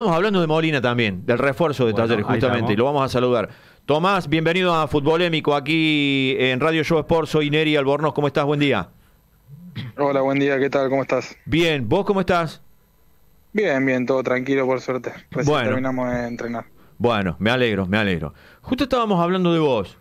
Estamos hablando de Molina también, del refuerzo de Bueno, Talleres, justamente, y lo vamos a saludar. Tomás, bienvenido a Futbolémico aquí en Radio Show Sports. Soy Neri Albornoz, ¿cómo estás? Buen día. Hola, buen día, ¿qué tal? ¿Cómo estás? Bien, ¿vos cómo estás? Bien, bien, todo tranquilo por suerte. Recién Bueno. terminamos de entrenar. Bueno, me alegro, me alegro. Justo estábamos hablando de vos.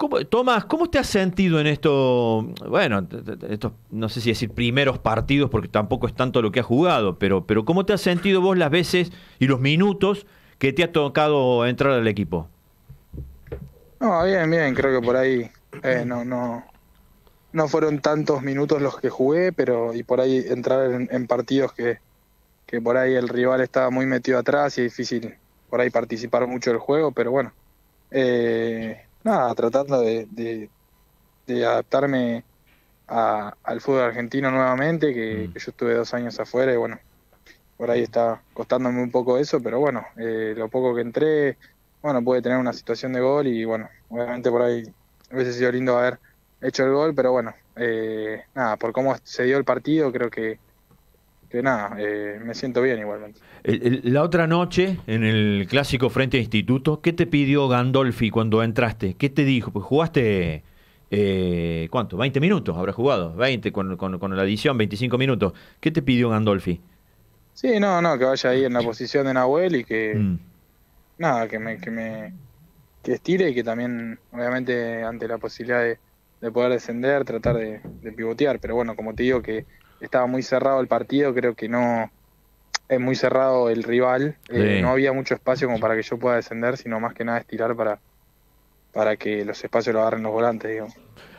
¿Cómo- Tomás, ¿cómo te has sentido en esto? Bueno, estos, no sé si decir primeros partidos, porque tampoco es tanto lo que has jugado, pero, pero ¿cómo te has sentido vos las veces y los minutos que te ha tocado entrar al equipo? No, bien, bien, creo que por ahí eh, no, no, no fueron tantos minutos los que jugué, pero y por ahí entrar en, en partidos que, que por ahí el rival estaba muy metido atrás y es difícil por ahí participar mucho del juego, pero bueno, eh, nada, tratando de, de, de adaptarme a- al fútbol argentino nuevamente, que, Mm. que yo estuve dos años afuera y bueno, por ahí está costándome un poco eso, pero bueno, eh, lo poco que entré, bueno, puede tener una situación de gol y bueno, obviamente por ahí hubiese sido lindo haber hecho el gol, pero bueno, eh, nada, por cómo se dio el partido, creo que, que nada, eh, me siento bien igualmente. El- el- la otra noche, en el clásico frente a Instituto, ¿qué te pidió Gandolfi cuando entraste? ¿Qué te dijo? Pues jugaste, eh, ¿cuánto? ¿20 minutos habrás jugado? ¿20 con, con- con la adición? ¿25 minutos? ¿Qué te pidió Gandolfi? Sí, no, no, que vaya ahí en la posición de Nahuel y que, Mm, nada, que me, que me que estire y que también, obviamente, ante la posibilidad de, de poder descender, tratar de, de pivotear. Pero bueno, como te digo que estaba muy cerrado el partido, creo que no es muy cerrado el rival. eh, no había mucho espacio como para que yo pueda descender, sino más que nada estirar para, para que los espacios lo agarren los volantes, digamos.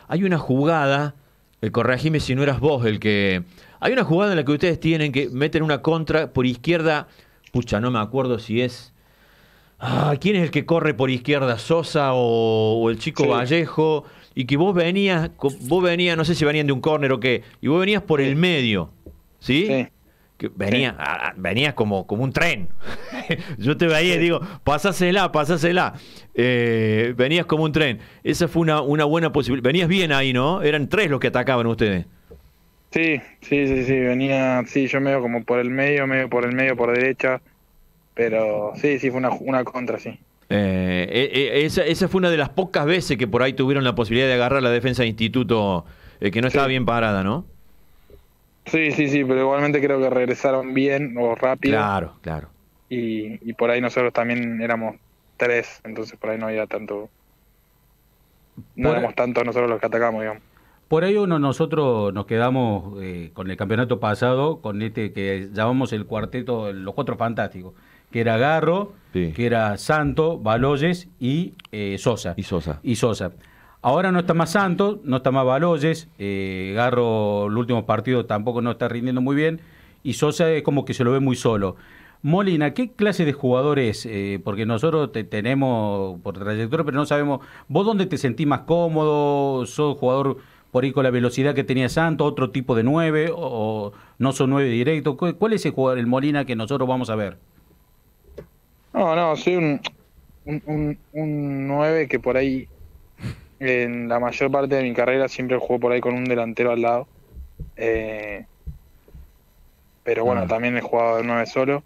Hay una jugada, el corregime si no eras vos el que... Hay una jugada en la que ustedes tienen que meten una contra por izquierda, pucha, no me acuerdo si es... Ah, ¿Quién es el que corre por izquierda? ¿Sosa o, o el chico Sí. Vallejo? Y que vos venías, vos venías, no sé si venían de un córner o qué, y vos venías por el medio, ¿sí? Sí. Que venía, a- venías como, como un tren. Yo te veía y digo, pasásela, pasásela. Eh, venías como un tren. Esa fue una, una buena posibilidad. Venías bien ahí, ¿no? Eran tres los que atacaban ustedes. Sí, sí, sí, sí, venía, sí, yo medio como por el medio, medio por el medio, por derecha, pero sí, sí, fue una, una contra, sí. Eh, eh, eh, esa, esa fue una de las pocas veces que por ahí tuvieron la posibilidad de agarrar la defensa de instituto eh, que no estaba Sí. bien parada, ¿no? Sí, sí, sí, pero igualmente creo que regresaron bien o rápido Claro, claro. y, y por ahí nosotros también éramos tres, entonces por ahí no había tanto, no Por- éramos tantos nosotros los que atacamos, digamos. Por ahí uno, nosotros nos quedamos eh, con el campeonato pasado, con este que llamamos el cuarteto, los cuatro fantásticos, que era Garro, Sí. que era Santo, Baloyes y eh, Sosa. Y Sosa. y Sosa. Ahora no está más Santos, no está más Baloyes, eh, Garro el último partido tampoco no está rindiendo muy bien y Sosa es como que se lo ve muy solo. Molina, ¿qué clase de jugador es? Eh, porque nosotros te tenemos por trayectoria, pero no sabemos, ¿vos dónde te sentís más cómodo? ¿Sos jugador por ahí con la velocidad que tenía Santos, otro tipo de nueve o, no son nueve directo? ¿Cuál cuál es el jugador, el Molina que nosotros vamos a ver? No, no, soy un, un, un, un 9 que por ahí en la mayor parte de mi carrera siempre jugó por ahí con un delantero al lado. Eh, pero bueno, Ah. también he jugado de 9 solo.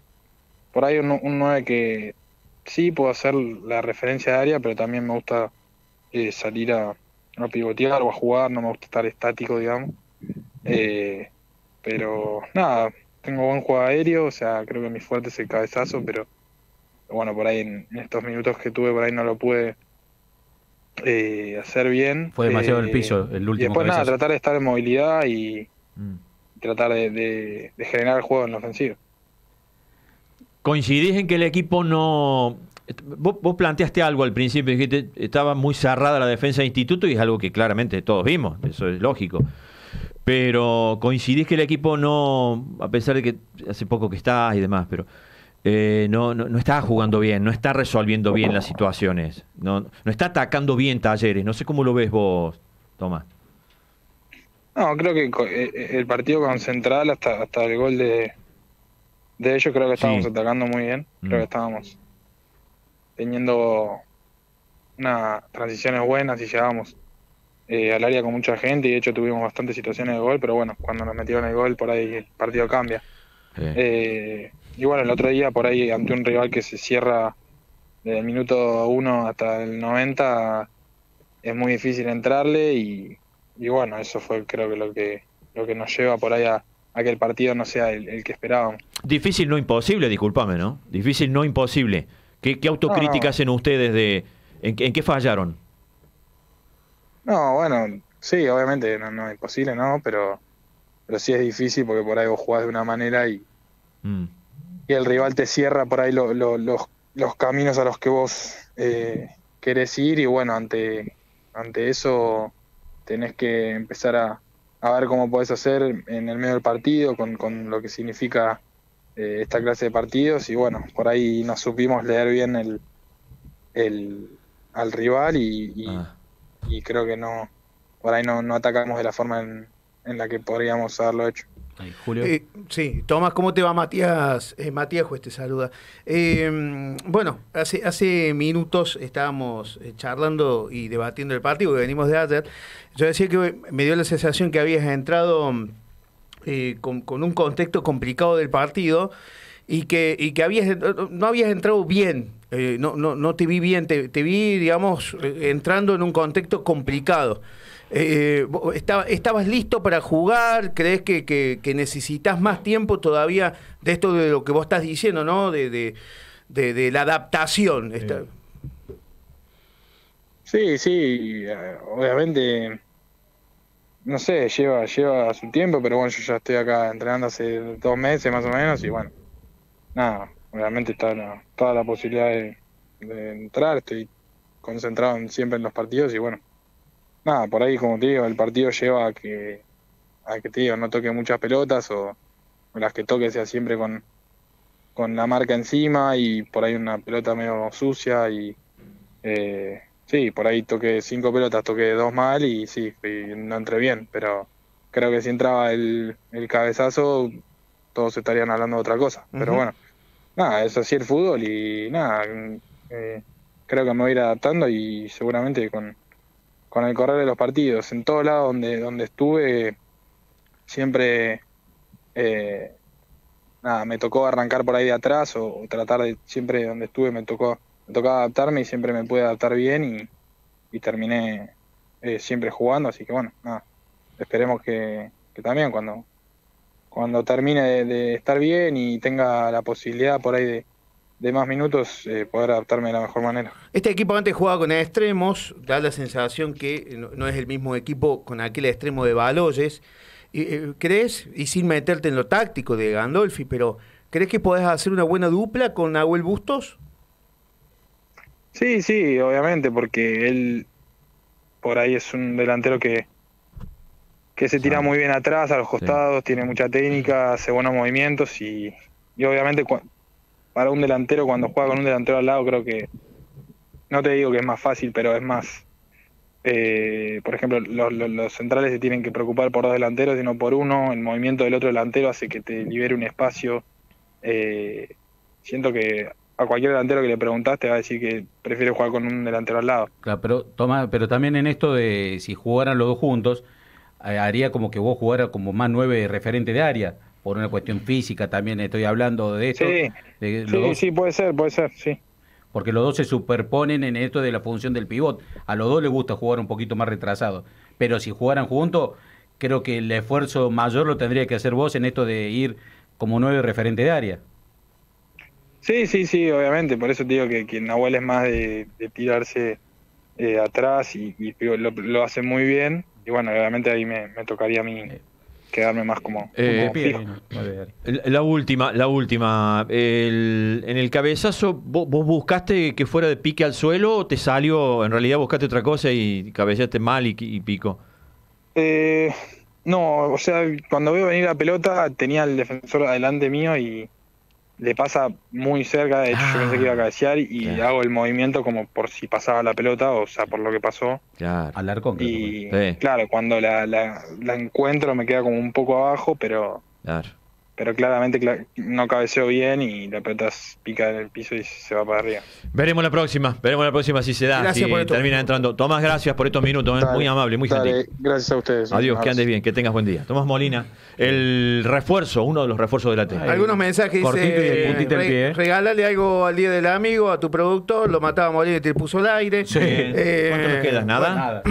Por ahí un, un 9 que sí puedo hacer la referencia de área, pero también me gusta eh, salir a, a pivotear o a jugar, no me gusta estar estático, digamos. Eh, pero nada, tengo buen juego aéreo, o sea, creo que mi fuerte es el cabezazo, pero bueno, por ahí en, estos minutos que tuve, por ahí no lo pude eh, hacer bien. Fue demasiado Eh, el piso, el Y último después nada, tratar de estar en movilidad y Mm. tratar de, de- de generar el juego en la ofensiva. ¿Coincidís en que el equipo no... Vos, vos planteaste algo al principio, dijiste, estaba muy cerrada la defensa de instituto y es algo que claramente todos vimos, eso es lógico. Pero coincidís que el equipo no, a pesar de que hace poco que estás y demás, pero eh, no, no, no está jugando bien, no está resolviendo bien las situaciones, no, no está atacando bien talleres. No sé cómo lo ves vos, Tomás. No, creo que eh, eh, el partido con Central hasta, hasta el gol de, de ellos creo que estábamos Sí. atacando muy bien. Creo Mm. que estábamos teniendo unas transiciones buenas y llegábamos eh, al área con mucha gente y de hecho tuvimos bastantes situaciones de gol, pero bueno, cuando nos metieron el gol por ahí el partido cambia. Eh, y bueno, el otro día por ahí ante un rival que se cierra desde el minuto 1 hasta el 90 es muy difícil entrarle y, y, bueno, eso fue creo que lo que lo que nos lleva por ahí a, que el partido no sea el, que esperábamos. Difícil no imposible, discúlpame, ¿no? Difícil no imposible. ¿Qué, qué autocrítica hacen ustedes de en, en, qué fallaron? No, bueno, sí, obviamente no, es imposible, ¿no? Pero, pero sí es difícil porque por ahí vos jugás de una manera y, mm. y el rival te cierra por ahí los, los caminos a los que vos eh, querés ir y bueno, ante, ante eso tenés que empezar a, a ver cómo podés hacer en el medio del partido con, con lo que significa eh, esta clase de partidos y bueno, por ahí nos supimos leer bien el, el al rival y, ah. y, creo que no por ahí no, no atacamos de la forma en, en la que podríamos haberlo hecho. Julio. Eh, sí, Tomás, ¿cómo te va Matías? Eh, Matías Juez te saluda. Eh, bueno, hace, hace minutos estábamos eh, charlando y debatiendo el partido que venimos de ayer. Yo decía que me dio la sensación que habías entrado con, con, un contexto complicado del partido y que, y que habías, no habías entrado bien. no, no, no te vi bien, te, te vi, digamos, entrando en un contexto complicado. Eh, ¿Estabas listo para jugar? ¿Crees que, que, necesitas más tiempo todavía de esto de lo que vos estás diciendo, ¿no? De, de, la adaptación. Sí, sí, eh, obviamente, no sé, lleva, lleva su tiempo, pero bueno, yo ya estoy acá entrenando hace dos meses más o menos y bueno, nada, obviamente está toda la posibilidad de, de entrar, estoy concentrado siempre en los partidos y bueno, nada, por ahí, como te digo, el partido lleva a que, a que te digo, no toque muchas pelotas o, las que toque sea siempre con, con la marca encima y por ahí una pelota medio sucia y eh, sí, por ahí toqué cinco pelotas, toqué dos mal y sí, no entré bien, pero creo que si entraba el, el cabezazo todos estarían hablando de otra cosa, pero bueno, nada, es así el fútbol y nada, eh, creo que me voy a ir adaptando y seguramente con con el correr de los partidos. En todos lados donde, donde estuve, siempre eh, nada, me tocó arrancar por ahí de atrás o, tratar de, siempre donde estuve me tocó, me tocaba adaptarme y siempre me pude adaptar bien y, y terminé eh, siempre jugando, así que bueno, nada, esperemos que, que también cuando, cuando termine de estar bien y tenga la posibilidad por ahí de, de más minutos eh, poder adaptarme de la mejor manera. Este equipo antes jugaba con extremos, da la sensación que no, es el mismo equipo con aquel extremo de Baloyes. Eh, ¿Crees, y sin meterte en lo táctico de Gandolfi, pero ¿crees que podés hacer una buena dupla con Nahuel Bustos? Sí, sí, obviamente, porque él por ahí es un delantero que, que se tira muy bien atrás, a los costados, tiene mucha técnica, hace buenos movimientos y, y obviamente para un delantero cuando juega con un delantero al lado creo que no te digo que es más fácil pero es más eh, por ejemplo los, centrales se tienen que preocupar por dos delanteros y no por uno el movimiento del otro delantero hace que te libere un espacio eh, siento que a cualquier delantero que le preguntaste va a decir que prefiere jugar con un delantero al lado. Claro pero toma pero también en esto de si jugaran los dos juntos haría como que vos jugaras como más nueve referente de área por una cuestión física también estoy hablando de esto. Sí, sí, puede ser, puede ser, sí. Porque los dos se superponen en esto de la función del pivot. A los dos les gusta jugar un poquito más retrasado. Pero si jugaran juntos, creo que el esfuerzo mayor lo tendría que hacer vos en esto de ir como nueve referente de área. Sí, sí, sí, obviamente. Por eso te digo que, que Nahuel es más de, tirarse eh, atrás y, lo, hace muy bien. Y bueno, obviamente ahí me, me tocaría a mí eh, quedarme más como, eh, La última, la última. en el cabezazo, ¿vos, buscaste que fuera de pique al suelo o te salió, en realidad buscaste otra cosa y cabeceaste mal y, y pico? Eh, no, o sea, cuando veo venir la pelota tenía el defensor adelante mío y le pasa muy cerca, de hecho yo pensé que iba a ah, cabecear y hago el movimiento como por si pasaba la pelota, o sea, por lo que pasó. Claro. Al arco. Y claro, cuando la, la, encuentro me queda como un poco abajo, pero... Claro. Pero claramente cla- no cabeceó bien y la pelota pica en el piso y se va para arriba. Veremos la próxima, veremos la próxima si se da, Gracias si por termina minutos. entrando. Tomás, gracias por estos minutos, ¿eh? Dale, muy amable, muy dale, gentil. Gracias a ustedes. Adiós, que andes bien, que tengas buen día. Tomás Molina, el refuerzo, uno de los refuerzos de la T. Ay, Algunos mensajes y dice, puntita al pie, ¿eh? regálale algo al día del amigo, a tu productor, lo mataba a morir y te puso al aire. Sí. Eh, ¿Cuánto nos queda? ¿Nada? Nada.